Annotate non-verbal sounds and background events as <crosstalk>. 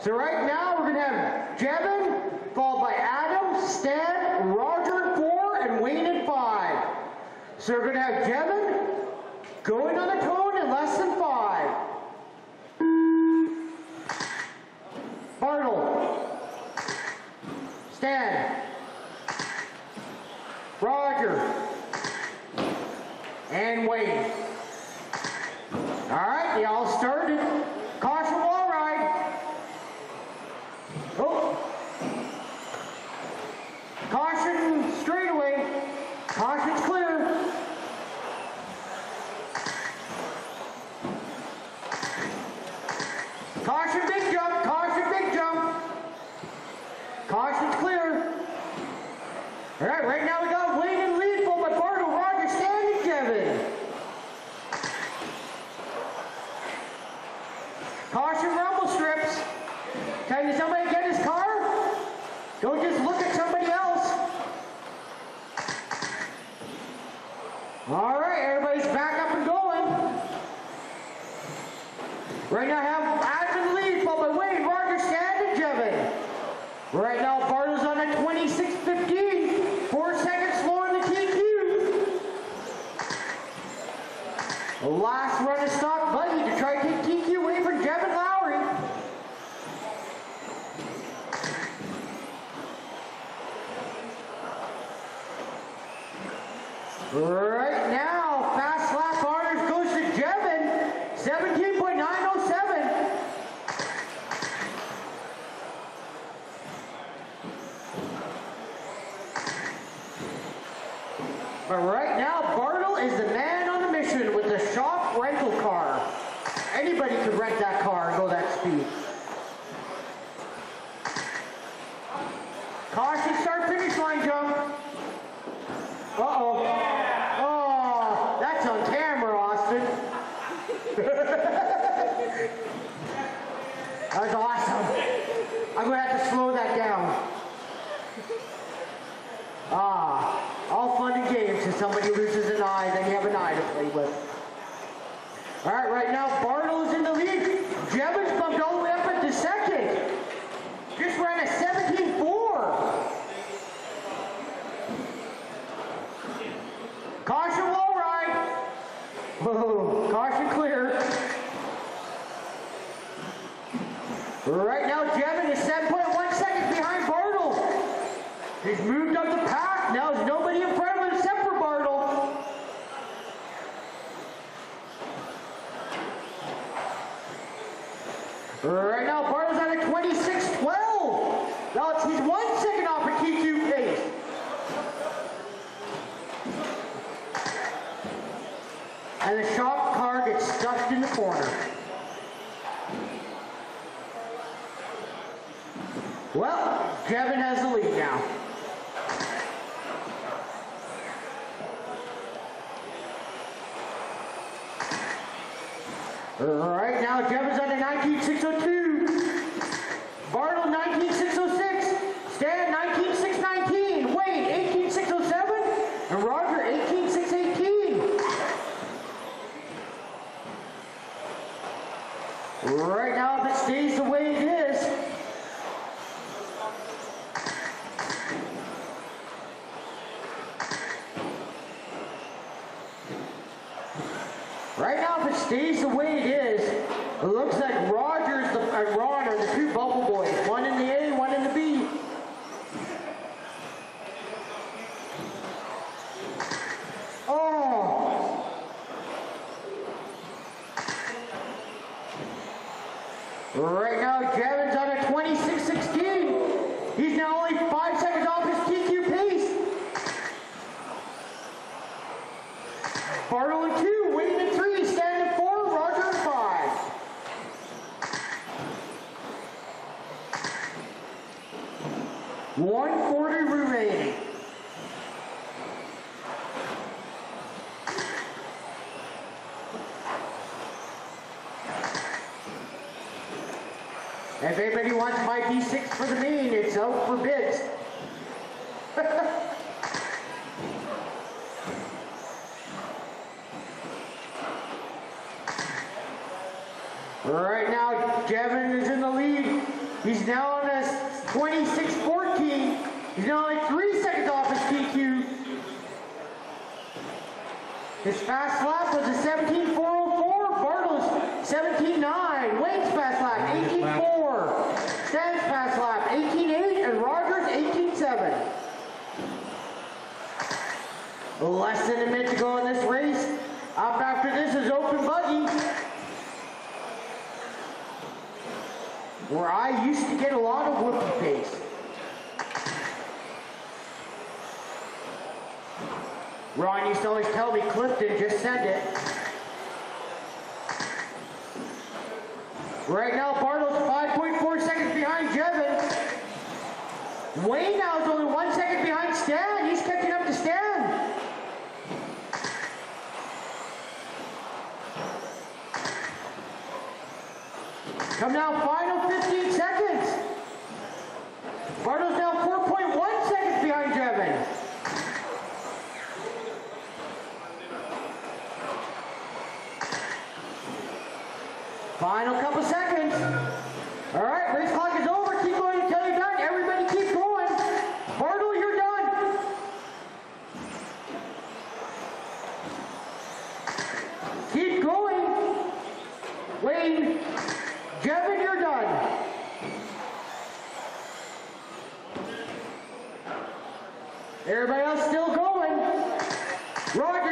So right now we're gonna have Jevin, followed by Adam, Stan, Roger in four, and Wayne in five. So we're gonna have Jevin going on the cone in less than five. Bartle. Stan. Roger. And Wayne. All right, they all started. Caution wall ride. Oh. Caution straightaway. Caution's clear. Caution big jump. Caution big jump. Caution's clear. All right, right now we got Wayne and lead full by Bartle, Roger, Sandy, Kevin. Caution rumble strips. Can somebody get his car? Don't just look at somebody else. All right, everybody's back up and going. Right now I have Adam lead, followed by Wayne, Roger, Stan, and Jevin. Right now Bartle's on a 26.15, four seconds slower than TQ. The last run is stock buggy to try to take TQ away from Jevin Lowry. Right now, fast lap honors goes to Jevin, 17.907. But right now, Bartle is the man on the mission with the shop rental car. Anybody could rent that car and go that speed. Caution, start finish line jump. Uh-oh. Oh, that's on camera, Austin. <laughs> That's awesome. I'm gonna have to slow that down. Ah, all fun and games until somebody loses an eye, then you have an eye to play with. All right, right now Bartle is in the lead. Jevin's bumped all the way up into second. Just ran a 17-4. Caution wall ride. Whoa, caution clear. Right now, Jevin is 7.1 seconds behind Bartle. He's moved up the pack. Now there's nobody in front of him except for Bartle. Right now, Bartle's on a 26-12. Now it's, he's one second off a TQ pace. And the shop car gets stuck in the corner. Well, Kevin has the lead now. All right, now, Kevin's a 19602. Bartle 19606. Stan 19619. Wayne 18607. And Roger 18618. Right now, if it stays the way it is, Right now, if it stays the way it is, it looks like Rogers and uh, Ron are the two bubble boys. One in the A, one in the B. Oh! Right now, Jevin's on a 26-16. He's now only five seconds off his TQ pace. Bartle in two, Wayne in three, Stan in four, Roger in five. One forty remaining. If anybody wants my D6 for the mean, it's out for bids. <laughs> Right now, Jevin is in the lead. He's now on a 26-14. He's now only three seconds off his TQ. His fast lap was a 17.404. Bartles 17.9. Wayne's fast lap 18.4. Stan's fast lap 18.8. And Rogers 18.7. Less than a minute to go in this race. Up after this is open buggy. Where I used to get a lot of whoopie pace. Ron used to always tell me, Clifton, just send it. Right now, Bartles 5.4 seconds behind Jevin. Wayne now is only one second behind Stan. He's catching up to Stan. Come now, final 15 seconds. Bartles now 4.1 seconds behind Jevin. Final couple seconds. All right, race clock is over. Keep going until you're done. Everybody keep going. Bartle, you're done. Keep going. Wayne, Jevin, you're done. Everybody else still going. Roger,